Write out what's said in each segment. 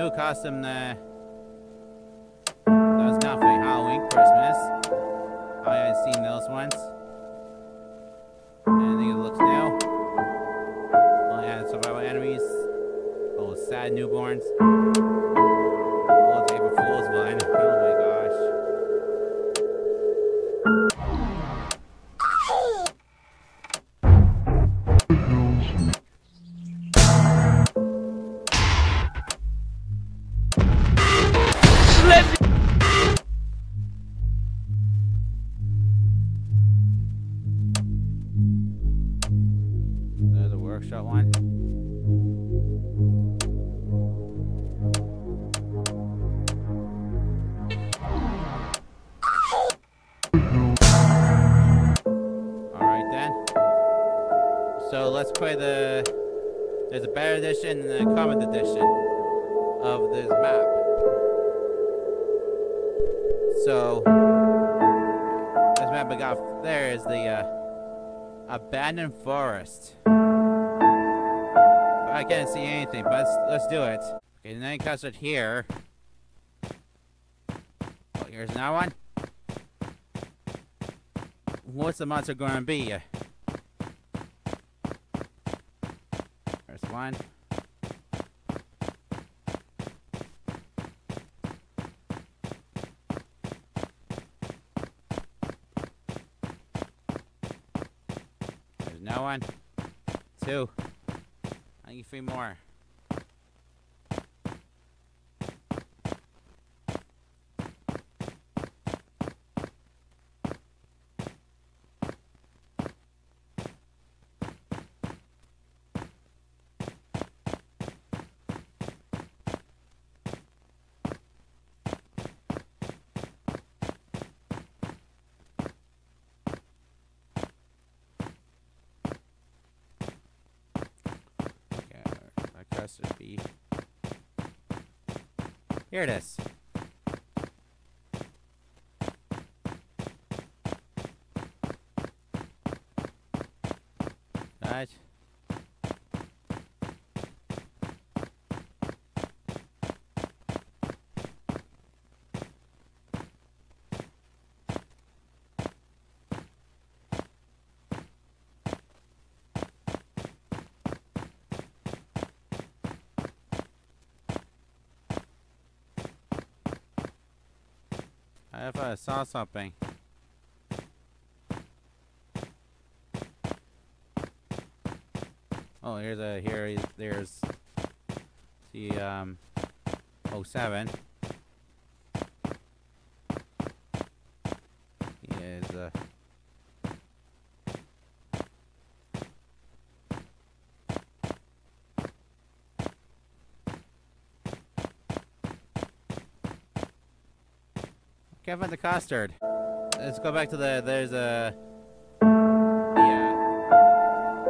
New costume uh, that was not for Halloween, Christmas. I haven't seen those ones. And I think it looks new. Oh yeah, survival enemies. Oh, sad newborns. Let's play the. There's a better edition and a common edition of this map. So. This map I got there is the. Uh, Abandoned forest. I can't see anything, but let's, let's do it. Okay, then it cuts it here. Oh, here's another one. What's the monster going to be? There's. There's no one. Two. I need three more. Okay, my custard B. Here it is. Right. I I saw something. Oh, here's a here. There's the um. 07. Is uh. Find the custard. Let's go back to the. There's a. Yeah.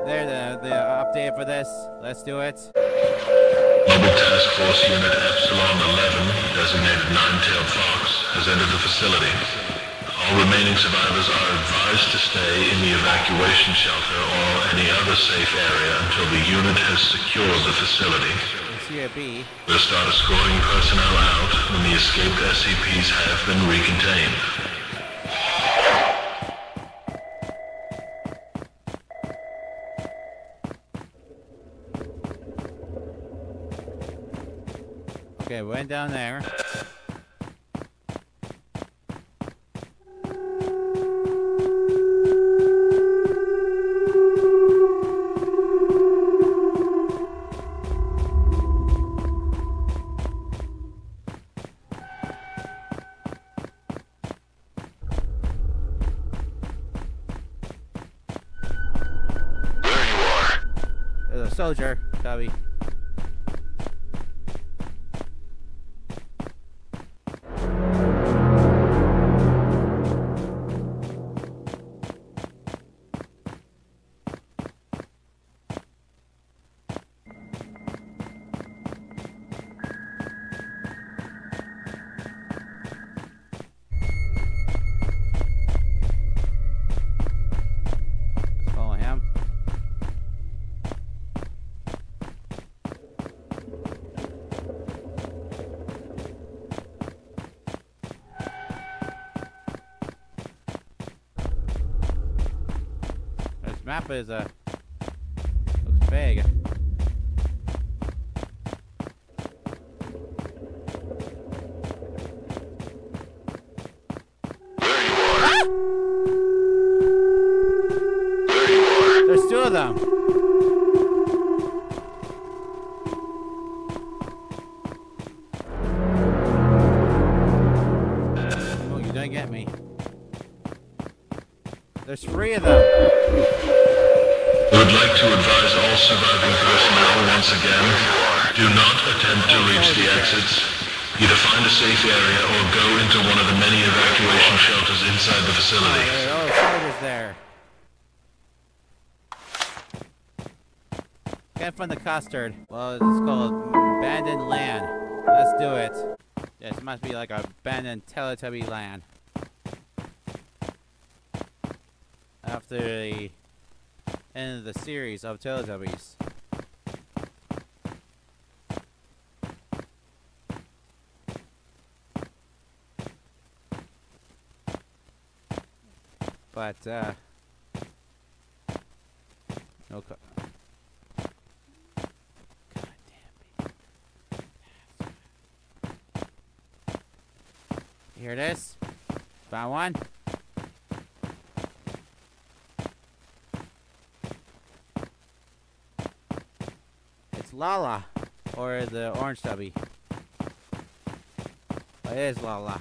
There, the the update for this. Let's do it. Mobile Task Force Unit Epsilon 11, designated Nine-Tailed Fox, has entered the facility. All remaining survivors are advised to stay in the evacuation shelter or any other safe area until the unit has secured the facility. We'll start escorting personnel out when the escaped SCPs have been recontained. Okay, went down. There map is uh looks big. There's. Oh, you don't get me. There's three of them. Would like to advise all surviving personnel once again, do not attempt to reach the exits. Either find a safe area or go into one of the many evacuation shelters inside the facility. There oh, are there. Can't find the custard. Well, it's called abandoned land. Let's do it. This must be like a abandoned Teletubby land. After the of the series of Teletubbies. But, uh... No co- God damn it. Here it is. Found one. Lala. Or the orange stubby. Oh, it is Lala.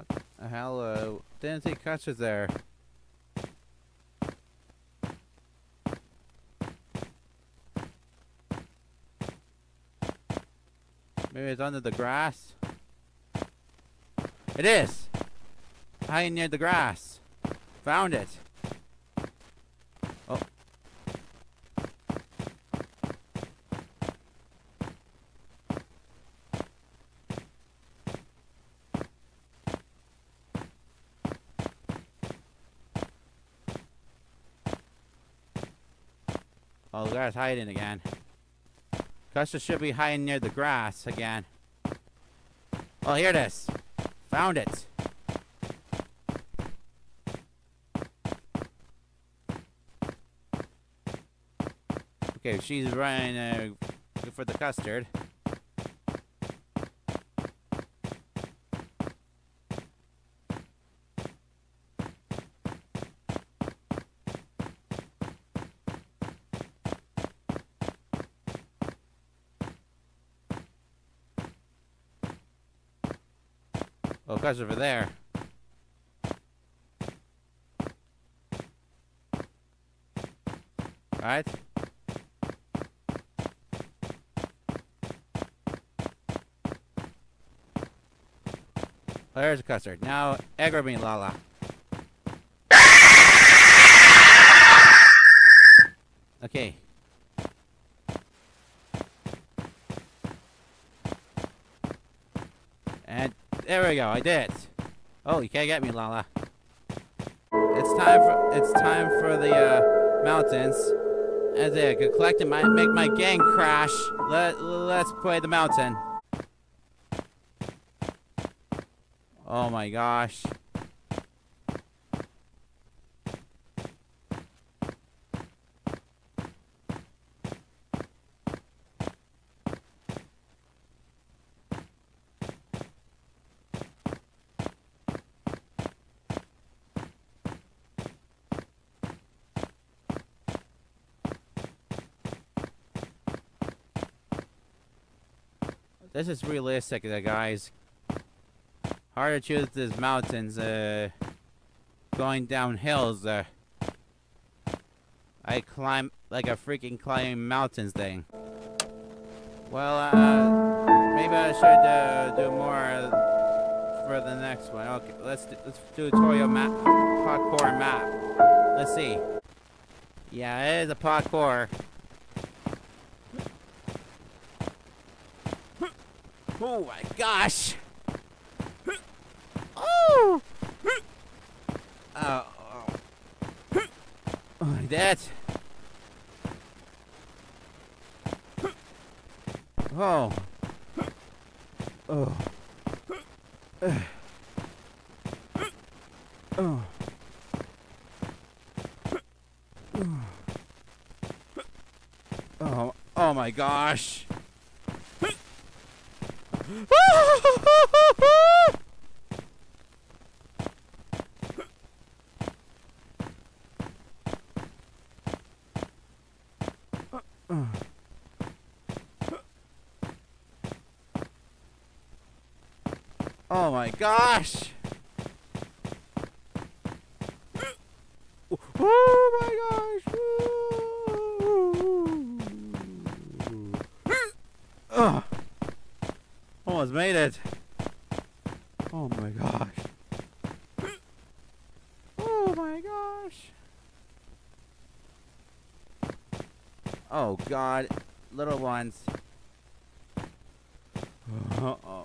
Uh, Uh, hello. Didn't see Kutch there. Maybe it's under the grass. It is! High near the grass. Found it. Oh, the guy's hiding again. Custard should be hiding near the grass again. Oh, here it is. Found it. Okay, she's running uh, for the custard. Custard's over there. Alright. There's a custard. Now, egg me, Lala. Okay. And there go. I did. it. Oh, you can't get me, Lala. It's time for it's time for the uh, mountains. As they could collect and might make my gang crash. Let let's play the mountain. Oh my gosh. This is realistic, guys. Hard to choose these mountains, uh, going down hills, uh. I climb like a freaking climbing mountains thing. Well, uh, maybe I should, uh, do more for the next one. Okay, let's do, let's do a tutorial map, parkour map. Let's see. Yeah, it is a parkour. Oh my gosh! Oh! Oh, oh. That. Oh. Oh. Oh. Oh, oh my gosh. Oh my gosh! Made it. Oh my gosh. Oh my gosh. Oh god. Little ones. Uh-oh.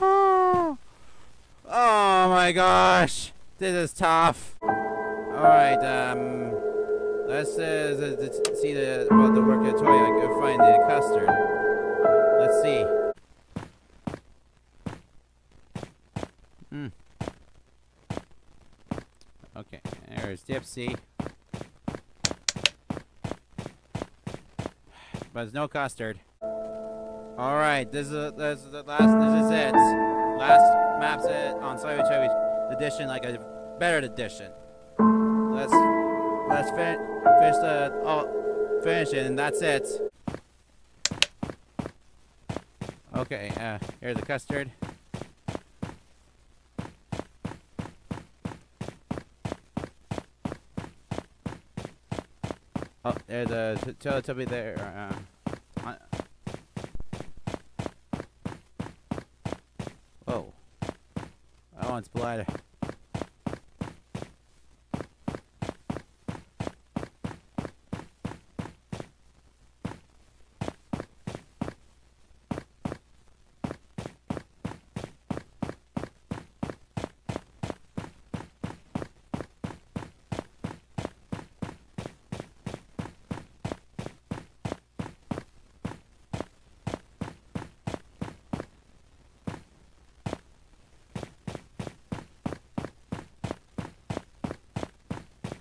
Oh. oh my gosh. This is tough. Alright, um let's uh, see the the work of toy. I can find the custard. Let's see. Hmm. Okay, Dipsy. But there's no custard. Alright, this is this is the last this is it. Last map's it on Cyber edition, like a better edition. Let's let's fin finish the oh finish it and that's it. Okay, uh here's the custard. There's a Teletubby there. Uh, Whoa. That one's blood.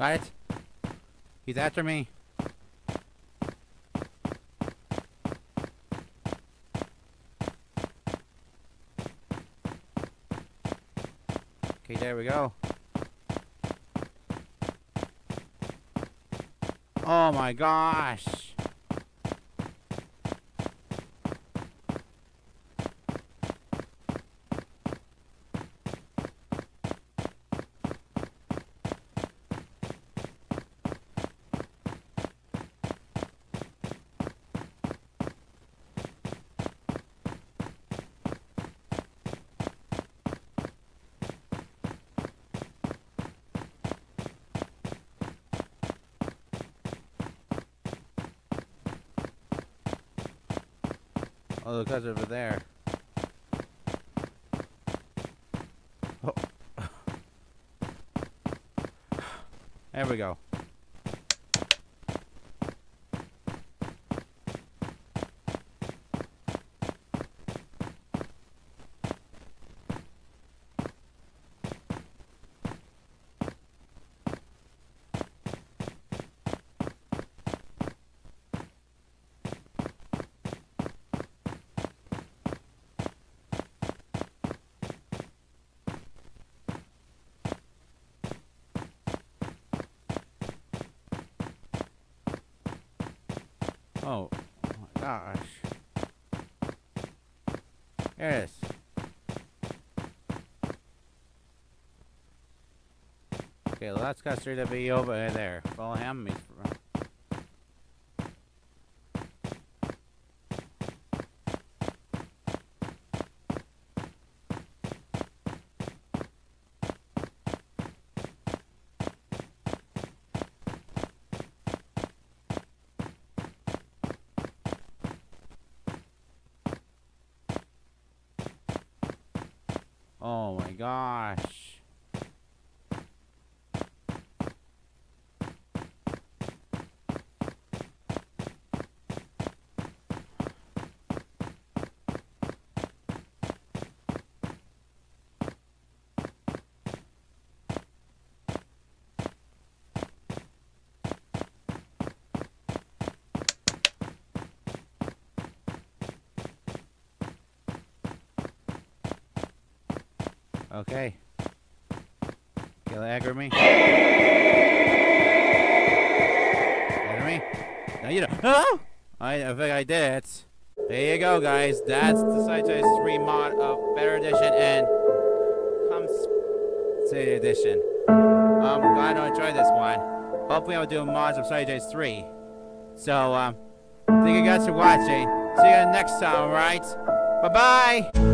It? He's after me. Okay, there we go. Oh my gosh. Oh, the guy's over there. Oh. There we go. Oh, oh my gosh. Is. Okay, let's go straight to be over there. Follow him. He's Oh my gosh. Okay. Kill aggro me. Aggro me? No, you don't. Oh! I, I think I did it. There you go, guys. That's the Sanchez 3 mod of Better Edition and City Edition. I'm glad you enjoyed this one. Hopefully I'll do mods of Sanchez 3. So, um, thank you guys for watching. See you next time, alright? Bye-bye!